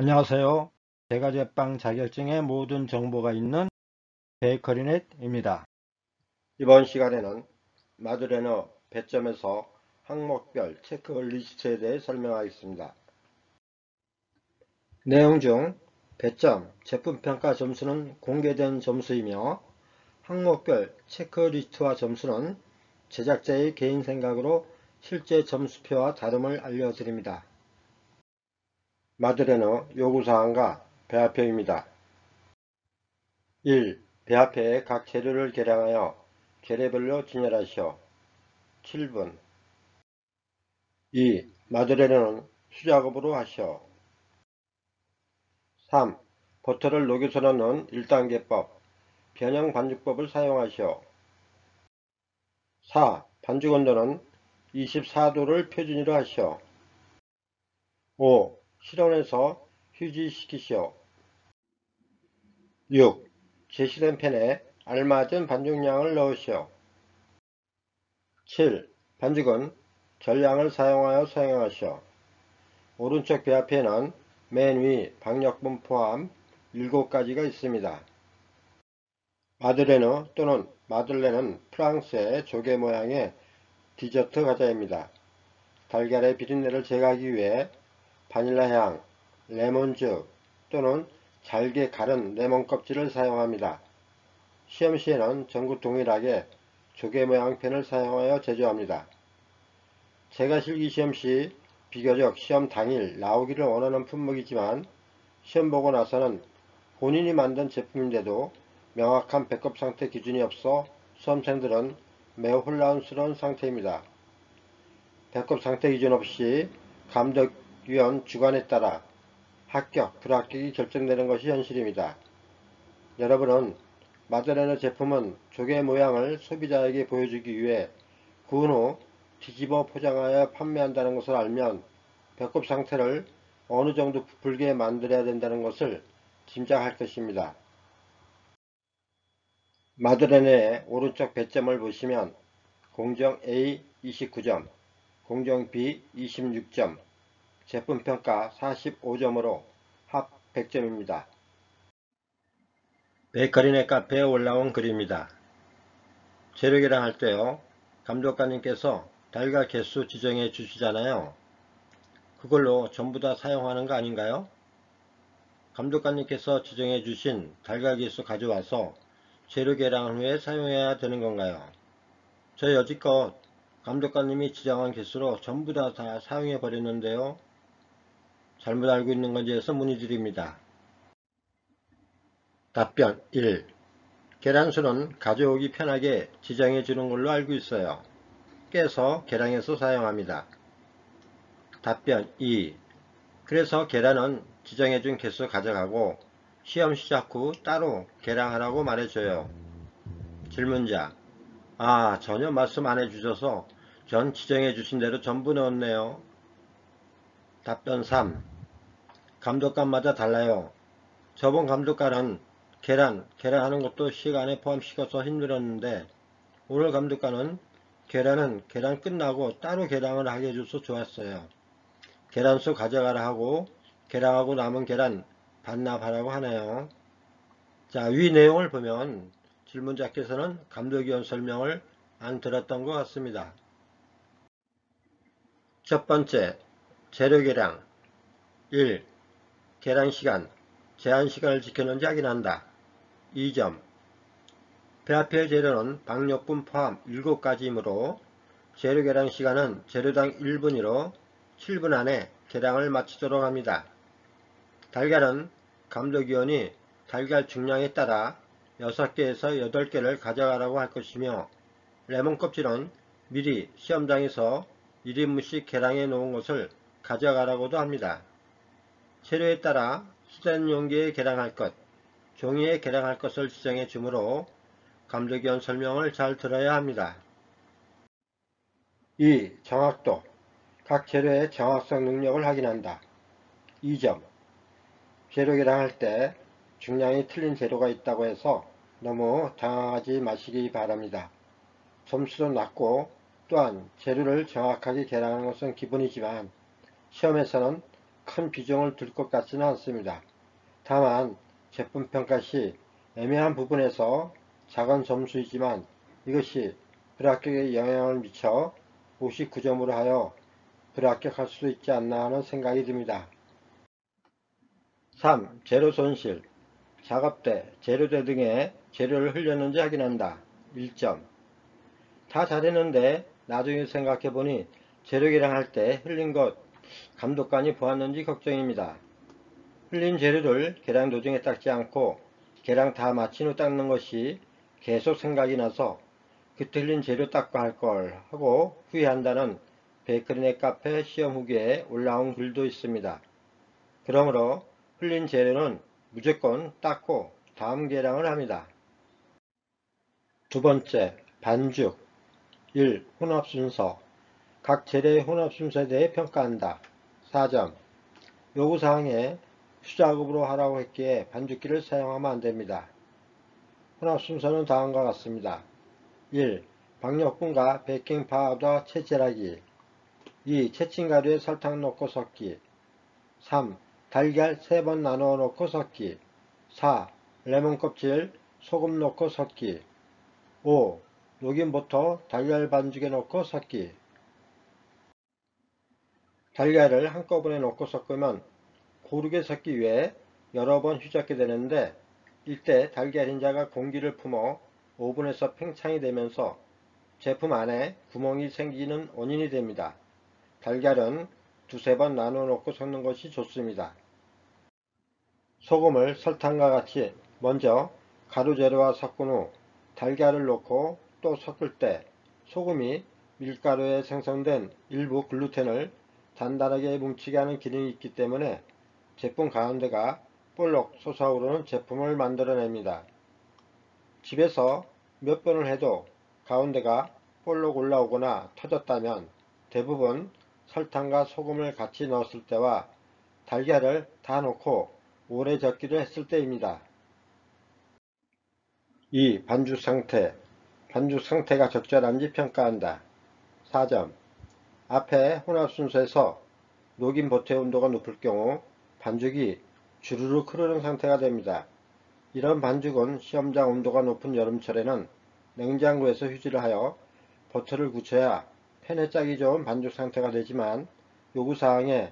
안녕하세요. 제과제빵 자격증의 모든 정보가 있는 베이커리넷입니다. 이번 시간에는 마드레느 배점에서 항목별 체크 리스트에 대해 설명하겠습니다. 내용 중 배점, 제품평가 점수는 공개된 점수이며 항목별 체크리스트와 점수는 제작자의 개인 생각으로 실제 점수표와 다름을 알려드립니다. 마드레너 요구사항과 배합표입니다. 1. 배합표에 각 재료를 계량하여 재료별로 진열하시오. 7분 2. 마드레너는 수작업으로 하시오. 3. 버터를 녹여서 넣는 1단계법 변형 반죽법을 사용하시오. 4. 반죽 온도는 24도를 표준으로 하시오. 5. 실온에서 휴지시키시오. 6. 제시된 팬에 알맞은 반죽량을 넣으시오. 7. 반죽은 전량을 사용하여 사용하시오. 오른쪽 배합에는 맨 위 박력분 포함 7가지가 있습니다. 마들레너 또는 마들렌은 프랑스의 조개 모양의 디저트 과자입니다. 달걀의 비린내를 제거하기 위해 바닐라 향, 레몬즙 또는 잘게 갈은 레몬 껍질을 사용합니다. 시험 시에는 전국 동일하게 조개 모양 펜을 사용하여 제조합니다. 제가 실기 시험 시 비교적 시험 당일 나오기를 원하는 품목이지만 시험 보고 나서는 본인이 만든 제품인데도 명확한 배급 상태 기준이 없어 수험생들은 매우 혼란스러운 상태입니다. 배급 상태 기준 없이 감독 위원 주관에 따라 합격, 불합격이 결정되는 것이 현실입니다. 여러분은 마드레너 제품은 조개 모양을 소비자에게 보여주기 위해 구운 후 뒤집어 포장하여 판매한다는 것을 알면 배꼽 상태를 어느 정도 부풀게 만들어야 된다는 것을 짐작할 것입니다. 마드레너의 오른쪽 배점을 보시면 공정 A 29점, 공정 B 26점, 제품평가 45점으로 합 100점입니다. 베이커리네 카페에 올라온 글입니다. 재료계량 할 때요. 감독관님께서 달걀 개수 지정해 주시잖아요. 그걸로 전부 다 사용하는 거 아닌가요? 감독관님께서 지정해 주신 달걀 개수 가져와서 재료 계량 후에 사용해야 되는 건가요? 저 여지껏 감독관님이 지정한 개수로 전부 다, 다 사용해 버렸는데요. 잘못 알고 있는 건지 해서 문의드립니다. 답변 1. 계란수는 가져오기 편하게 지정해 주는 걸로 알고 있어요. 깨서 계량해서 사용합니다. 답변 2. 그래서 계란은 지정해 준 개수 가져가고 시험 시작 후 따로 계량하라고 말해줘요. 질문자 아 전혀 말씀 안 해주셔서 전 지정해 주신 대로 전부 넣었네요. 답변 3. 감독관마다 달라요. 저번 감독관은 계란, 계란하는 것도 시간에 포함시켜서 힘들었는데 오늘 감독관은 계란은 계란 끝나고 따로 계량을 하게 해줘서 좋았어요. 계란수 가져가라 하고 계량하고 남은 계란 반납하라고 하네요. 자, 위 내용을 보면 질문자께서는 감독위원 설명을 안 들었던 것 같습니다. 첫 번째, 재료 계량 1. 계량 시간, 제한 시간을 지켰는지 확인한다. 2점. 배합표 재료는 박력분 포함 7가지이므로 재료 계량 시간은 재료당 1분이로 7분 안에 계량을 마치도록 합니다. 달걀은 감독위원이 달걀 중량에 따라 6개에서 8개를 가져가라고 할 것이며 레몬 껍질은 미리 시험장에서 1인분씩 계량해 놓은 것을 가져가라고도 합니다. 재료에 따라 수된 용기에 계량할 것, 종이에 계량할 것을 지정해 주므로 감독위원 설명을 잘 들어야 합니다. 2. 정확도 각 재료의 정확성 능력을 확인한다. 2점 재료 계량할 때 중량이 틀린 재료가 있다고 해서 너무 당황하지 마시기 바랍니다. 점수도 낮고 또한 재료를 정확하게 계량하는 것은 기본이지만 시험에서는 큰 비중을 둘 것 같지는 않습니다. 다만 제품 평가 시 애매한 부분에서 작은 점수이지만 이것이 불합격에 영향을 미쳐 59점으로 하여 불합격할 수도 있지 않나 하는 생각이 듭니다. 3. 재료 손실 작업대, 재료대 등에 재료를 흘렸는지 확인한다. 1점 다 잘했는데 나중에 생각해보니 재료 계량할 때 흘린 것 감독관이 보았는지 걱정입니다. 흘린 재료를 계량 도중에 닦지 않고 계량 다 마친 후 닦는 것이 계속 생각이 나서 그때 흘린 재료 닦고 할 걸 하고 후회한다는 베이커리네 카페 시험 후기에 올라온 글도 있습니다. 그러므로 흘린 재료는 무조건 닦고 다음 계량을 합니다. 두 번째, 반죽 1. 혼합 순서 각 재료의 혼합순서에 대해 평가한다. 4점 요구사항에 수작업으로 하라고 했기에 반죽기를 사용하면 안됩니다. 혼합순서는 다음과 같습니다. 1. 박력분과 베이킹파우더 채질하기 2. 채친가루에 설탕 넣고 섞기 3. 달걀 3번 나누어 놓고 섞기 4. 레몬 껍질 소금 넣고 섞기 5. 녹인 버터 달걀 반죽에 넣고 섞기 달걀을 한꺼번에 넣고 섞으면 고르게 섞기 위해 여러 번 휘젓게 되는데 이때 달걀 흰자가 공기를 품어 오븐에서 팽창이 되면서 제품 안에 구멍이 생기는 원인이 됩니다. 달걀은 두세 번 나누어 놓고 섞는 것이 좋습니다. 소금을 설탕과 같이 먼저 가루 재료와 섞은 후 달걀을 넣고 또 섞을 때 소금이 밀가루에 생성된 일부 글루텐을 단단하게 뭉치게 하는 기능이 있기 때문에 제품 가운데가 볼록 솟아오르는 제품을 만들어냅니다. 집에서 몇 번을 해도 가운데가 볼록 올라오거나 터졌다면 대부분 설탕과 소금을 같이 넣었을 때와 달걀을 다 넣고 오래 젓기를 했을 때입니다. 2. 반죽 상태 반죽 상태가 적절한지 평가한다. 4점 앞에 혼합 순서에서 녹인 버터의 온도가 높을 경우 반죽이 주르륵 흐르는 상태가 됩니다. 이런 반죽은 시험장 온도가 높은 여름철에는 냉장고에서 휴지를 하여 버터를 굳혀야 팬에 짜기 좋은 반죽 상태가 되지만 요구사항에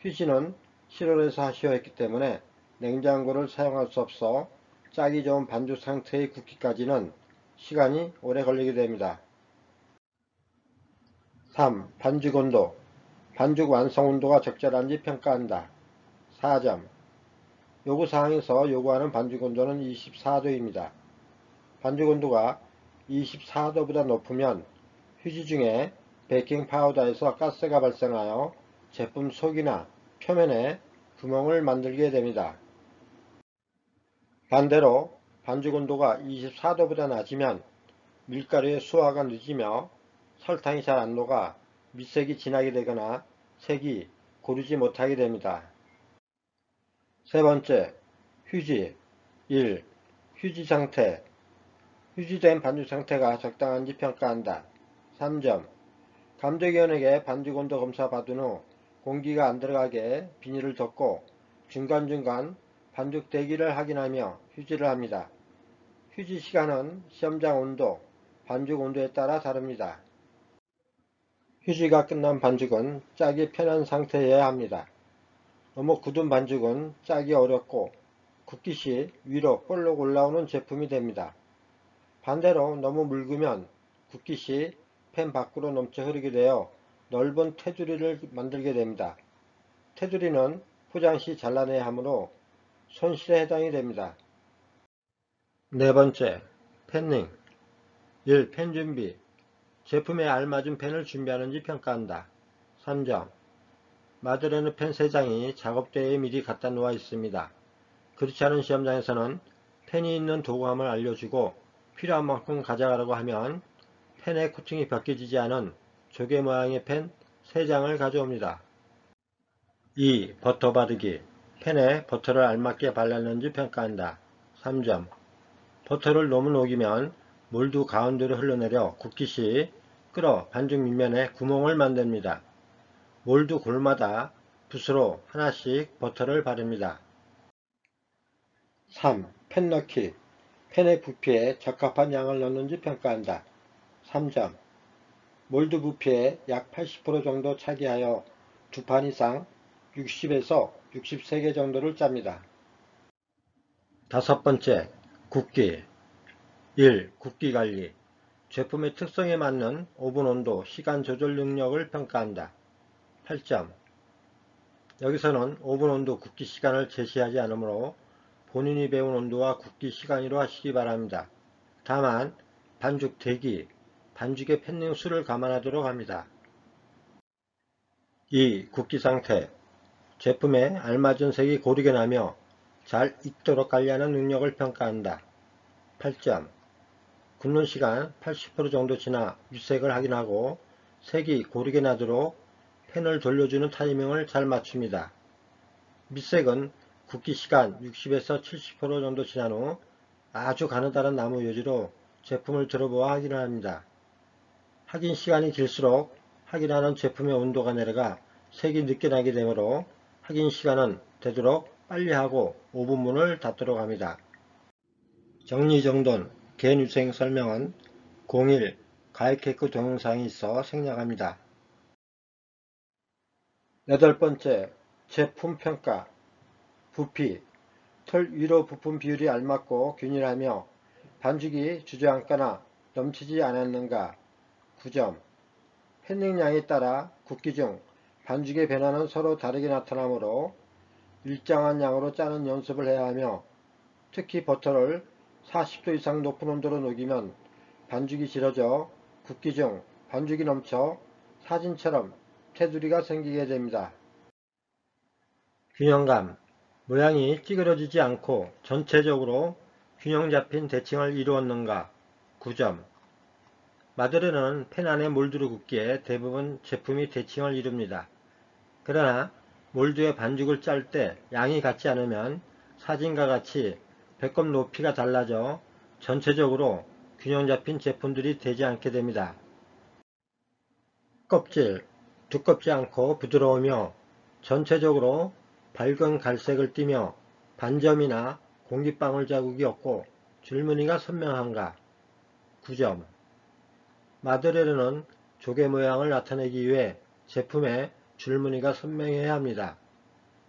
휴지는 실온에서 하시오 했기 때문에 냉장고를 사용할 수 없어 짜기 좋은 반죽 상태의 굽기까지는 시간이 오래 걸리게 됩니다. 3. 반죽 온도 반죽 완성 온도가 적절한지 평가한다. 4점 요구사항에서 요구하는 반죽 온도는 24도입니다. 반죽 온도가 24도보다 높으면 휴지 중에 베이킹 파우더에서 가스가 발생하여 제품 속이나 표면에 구멍을 만들게 됩니다. 반대로 반죽 온도가 24도보다 낮으면 밀가루의 수화가 늦으며 설탕이 잘 안 녹아 밑색이 진하게 되거나 색이 고르지 못하게 됩니다. 세 번째, 휴지 1. 휴지 상태 휴지된 반죽 상태가 적당한지 평가한다. 3점 감독위원에게 반죽 온도 검사 받은 후 공기가 안 들어가게 비닐을 덮고 중간중간 반죽 대기를 확인하며 휴지를 합니다. 휴지 시간은 시험장 온도, 반죽 온도에 따라 다릅니다. 휴지가 끝난 반죽은 짜기 편한 상태여야 합니다. 너무 굳은 반죽은 짜기 어렵고 굽기 시 위로 볼록 올라오는 제품이 됩니다. 반대로 너무 묽으면 굽기 시 팬 밖으로 넘쳐 흐르게 되어 넓은 테두리를 만들게 됩니다. 테두리는 포장 시 잘라내야 하므로 손실에 해당이 됩니다. 네 번째, 팬닝 1. 팬 준비 제품에 알맞은 펜을 준비하는지 평가한다. 3점 마드레는 펜 3장이 작업대에 미리 갖다 놓아 있습니다. 그렇지 않은 시험장에서는 펜이 있는 도구함을 알려주고 필요한 만큼 가져가라고 하면 펜의 코팅이 벗겨지지 않은 조개 모양의 펜 3장을 가져옵니다. 2. 버터 바르기 펜에 버터를 알맞게 발랐는지 평가한다. 3점 버터를 너무 녹이면 물도 가운데로 흘러내려 굽기 시 끓어 반죽 밑면에 구멍을 만듭니다. 몰두 골마다 붓으로 하나씩 버터를 바릅니다. 3. 펜 넣기 펜의 부피에 적합한 양을 넣는지 평가한다. 3점 몰드 부피에 약 80% 정도 차지하여 두 판 이상 60에서 63개 정도를 짭니다. 다섯 번째, 굽기 1. 굽기 관리 제품의 특성에 맞는 오븐 온도, 시간 조절 능력을 평가한다. 8점 여기서는 오븐 온도, 굽기 시간을 제시하지 않으므로 본인이 배운 온도와 굽기 시간으로 하시기 바랍니다. 다만 반죽 대기, 반죽의 팬닝 수를 감안하도록 합니다. 2. 굽기 상태 제품에 알맞은 색이 고르게 나며 잘 익도록 관리하는 능력을 평가한다. 8점 굽는 시간 80% 정도 지나 유색을 확인하고 색이 고르게 나도록 팬을 돌려주는 타이밍을 잘 맞춥니다. 밑색은 굽기 시간 60에서 70% 정도 지난 후 아주 가느다란 나무 요지로 제품을 들어보아 확인을 합니다. 확인 시간이 길수록 확인하는 제품의 온도가 내려가 색이 늦게 나게 되므로 확인 시간은 되도록 빨리 하고 5분문을 닫도록 합니다. 정리정돈 개뉴생 설명은 01 가이케이크 동영상이 있어 생략합니다. 여덟 번째 제품 평가. 부피. 털 위로 부품 비율이 알맞고 균일하며 반죽이 주저앉거나 넘치지 않았는가? 9점. 팬닝량에 따라 굽기 중 반죽의 변화는 서로 다르게 나타나므로 일정한 양으로 짜는 연습을 해야 하며 특히 버터를 40도 이상 높은 온도로 녹이면 반죽이 질어져 굽기 중 반죽이 넘쳐 사진처럼 테두리가 생기게 됩니다. 균형감 모양이 찌그러지지 않고 전체적으로 균형 잡힌 대칭을 이루었는가 9점 마드레는 펜 안에 몰드로 굽기에 대부분 제품이 대칭을 이룹니다. 그러나 몰드에 반죽을 짤 때 양이 같지 않으면 사진과 같이 배꼽 높이가 달라져 전체적으로 균형 잡힌 제품들이 되지 않게 됩니다. 껍질 두껍지 않고 부드러우며 전체적으로 밝은 갈색을 띠며 반점이나 공기방울 자국이 없고 줄무늬가 선명한가 9점 마드레르는 조개 모양을 나타내기 위해 제품에 줄무늬가 선명해야 합니다.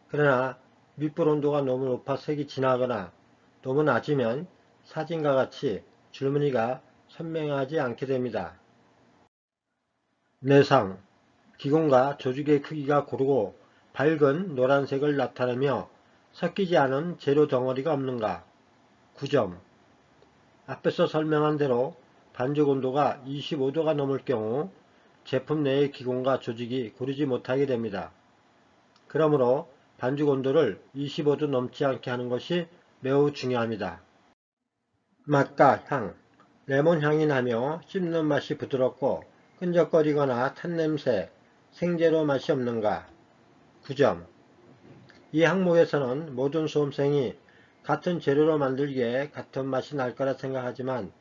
그러나 밑불 온도가 너무 높아 색이 진하거나 너무 낮으면 사진과 같이 줄무늬가 선명하지 않게 됩니다. 내상 기공과 조직의 크기가 고르고 밝은 노란색을 나타내며 섞이지 않은 재료 덩어리가 없는가 9점 앞에서 설명한 대로 반죽 온도가 25도가 넘을 경우 제품 내의 기공과 조직이 고르지 못하게 됩니다. 그러므로 반죽 온도를 25도 넘지 않게 하는 것이 매우 중요합니다. 맛과 향 레몬 향이 나며 씹는 맛이 부드럽고 끈적거리거나 탄냄새, 생제로 맛이 없는가 9점 이 항목에서는 모든 수험생이 같은 재료로 만들기에 같은 맛이 날 거라 생각하지만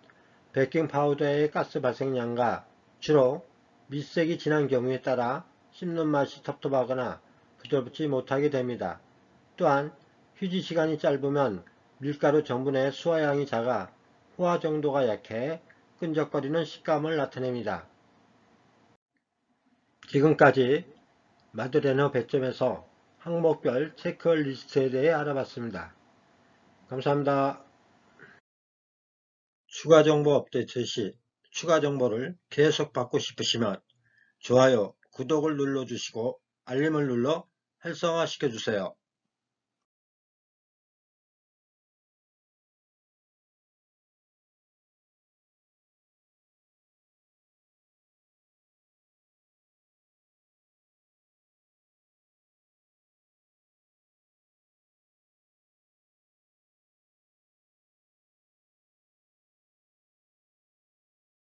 베이킹 파우더의 가스 발생량과 주로 밑색이 진한 경우에 따라 씹는 맛이 텁텁하거나 부드럽지 못하게 됩니다. 또한 휴지 시간이 짧으면 밀가루 전분의 수화량이 작아 호화 정도가 약해 끈적거리는 식감을 나타냅니다. 지금까지 마드레너 배점에서 항목별 체크리스트에 대해 알아봤습니다. 감사합니다. 추가 정보 업데이트 시 추가 정보를 계속 받고 싶으시면 좋아요, 구독을 눌러주시고 알림을 눌러 활성화 시켜주세요.